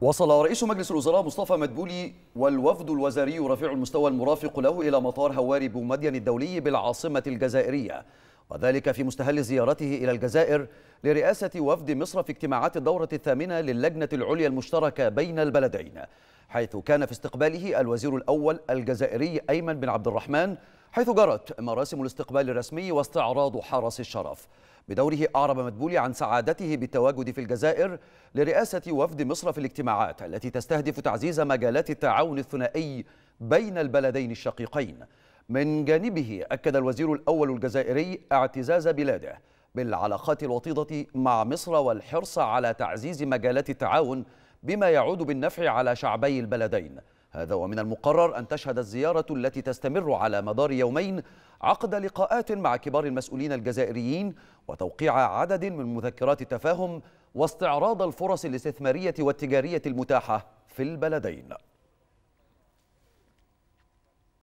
وصل رئيس مجلس الوزراء مصطفى مدبولي والوفد الوزاري رفيع المستوى المرافق له إلى مطار هواري بومدين الدولي بالعاصمة الجزائرية. وذلك في مستهل زيارته إلى الجزائر لرئاسة وفد مصر في اجتماعات الدورة الثامنة للجنة العليا المشتركة بين البلدين حيث كان في استقباله الوزير الأول الجزائري أيمن بن عبد الرحمن حيث جرت مراسم الاستقبال الرسمي واستعراض حرس الشرف. بدوره أعرب مدبولي عن سعادته بالتواجد في الجزائر لرئاسة وفد مصر في الاجتماعات التي تستهدف تعزيز مجالات التعاون الثنائي بين البلدين الشقيقين. من جانبه أكد الوزير الأول الجزائري اعتزاز بلاده بالعلاقات الوطيدة مع مصر والحرص على تعزيز مجالات التعاون بما يعود بالنفع على شعبي البلدين. هذا ومن المقرر أن تشهد الزيارة التي تستمر على مدار يومين عقد لقاءات مع كبار المسؤولين الجزائريين وتوقيع عدد من مذكرات التفاهم واستعراض الفرص الاستثمارية والتجارية المتاحة في البلدين.